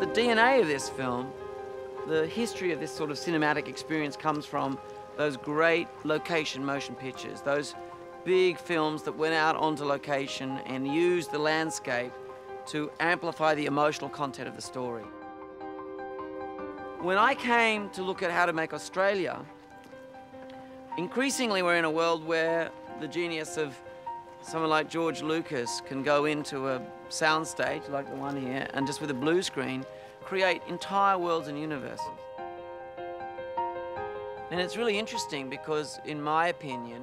The DNA of this film, the history of this sort of cinematic experience comes from those great location motion pictures, those big films that went out onto location and used the landscape to amplify the emotional content of the story. When I came to look at how to make Australia, increasingly we're in a world where the genius of someone like George Lucas can go into a soundstage like the one here and just with a blue screen create entire worlds and universes. And it's really interesting because, in my opinion,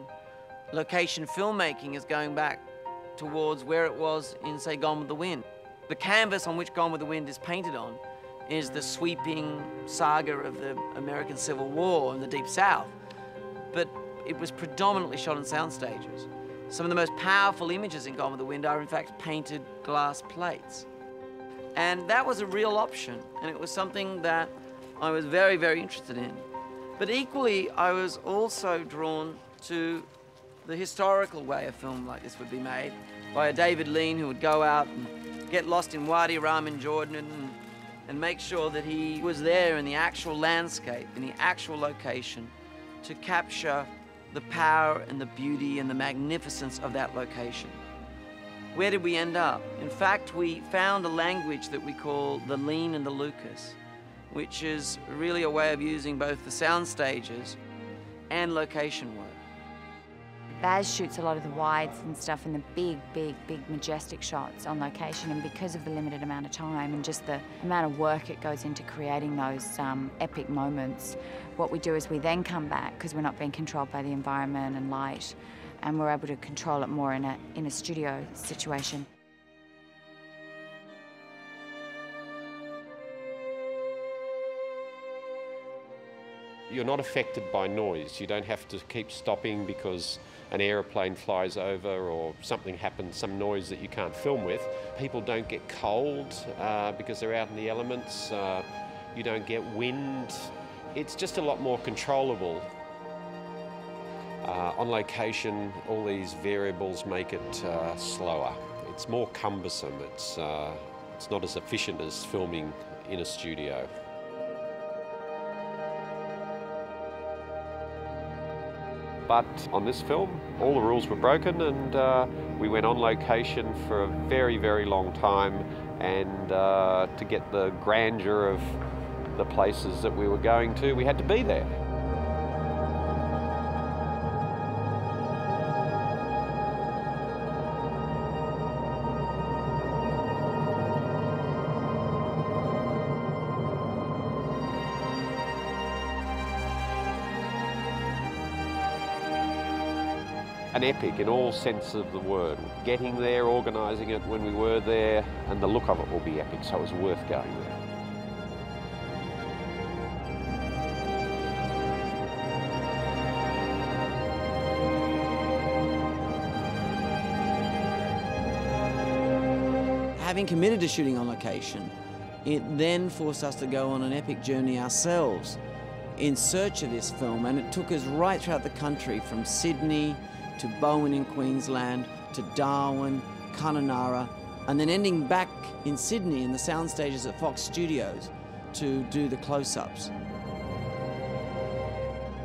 location filmmaking is going back towards where it was in, say, Gone with the Wind. The canvas on which Gone with the Wind is painted on is the sweeping saga of the American Civil War and the Deep South. But it was predominantly shot on sound stages. Some of the most powerful images in Gone with the Wind are, in fact, painted glass plates. And that was a real option, and it was something that I was very, very interested in. But equally, I was also drawn to the historical way a film like this would be made by a David Lean who would go out and get lost in Wadi Rum in Jordan and, and make sure that he was there in the actual landscape, in the actual location, to capture the power and the beauty and the magnificence of that location. Where did we end up? In fact, we found a language that we call the Lean and the Lucas, which is really a way of using both the sound stages and location work. Baz shoots a lot of the wides and stuff and the big, big, big majestic shots on location and because of the limited amount of time and just the amount of work it goes into creating those um, epic moments, what we do is we then come back because we're not being controlled by the environment and light and we're able to control it more in a, in a studio situation. You're not affected by noise. You don't have to keep stopping because an aeroplane flies over or something happens, some noise that you can't film with. People don't get cold uh, because they're out in the elements. Uh, you don't get wind. It's just a lot more controllable. Uh, on location, all these variables make it uh, slower. It's more cumbersome. It's, uh, it's not as efficient as filming in a studio. But on this film, all the rules were broken and uh, we went on location for a very, very long time and uh, to get the grandeur of the places that we were going to, we had to be there. An epic in all sense of the word. Getting there, organising it when we were there, and the look of it will be epic, so it was worth going there. Having committed to shooting on location, it then forced us to go on an epic journey ourselves in search of this film, and it took us right throughout the country from Sydney to Bowen in Queensland, to Darwin, Kununurra, and then ending back in Sydney in the sound stages at Fox Studios to do the close-ups.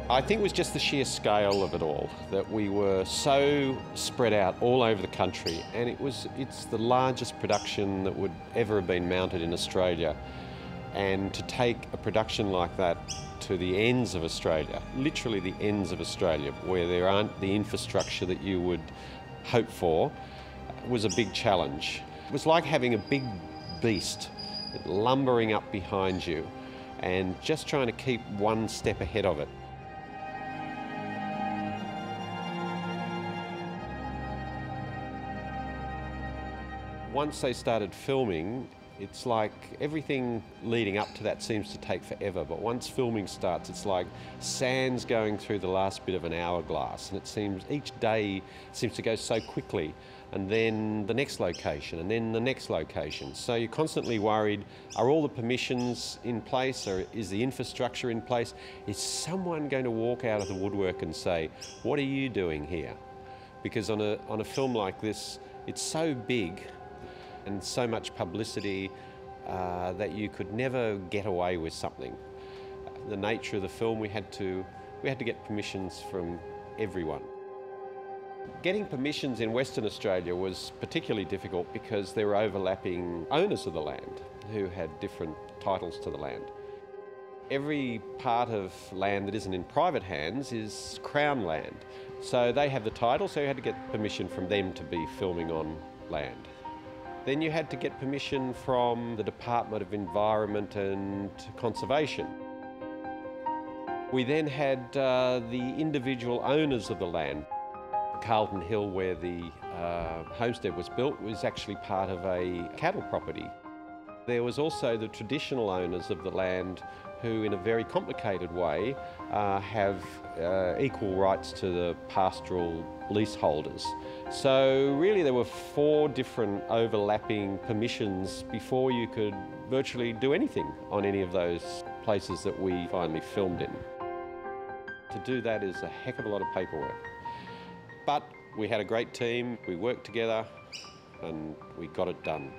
I think it was just the sheer scale of it all that we were so spread out all over the country, and it was it's the largest production that would ever have been mounted in Australia. And to take a production like that to the ends of Australia, literally the ends of Australia, where there aren't the infrastructure that you would hope for, was a big challenge. It was like having a big beast lumbering up behind you and just trying to keep one step ahead of it. Once they started filming, It's like everything leading up to that seems to take forever, but once filming starts, it's like sands going through the last bit of an hourglass, and it seems each day seems to go so quickly. And then the next location, and then the next location. So you're constantly worried are all the permissions in place, or is the infrastructure in place? Is someone going to walk out of the woodwork and say, What are you doing here? Because on a, on a film like this, it's so big and so much publicity uh, that you could never get away with something. The nature of the film, we had to, we had to get permissions from everyone. Getting permissions in Western Australia was particularly difficult because there were overlapping owners of the land who had different titles to the land. Every part of land that isn't in private hands is Crown land. So they have the title, so you had to get permission from them to be filming on land. Then you had to get permission from the Department of Environment and Conservation. We then had uh, the individual owners of the land. Carlton Hill, where the uh, homestead was built, was actually part of a cattle property. There was also the traditional owners of the land who, in a very complicated way, uh, have uh, equal rights to the pastoral leaseholders. So, really, there were four different overlapping permissions before you could virtually do anything on any of those places that we finally filmed in. To do that is a heck of a lot of paperwork. But we had a great team, we worked together, and we got it done.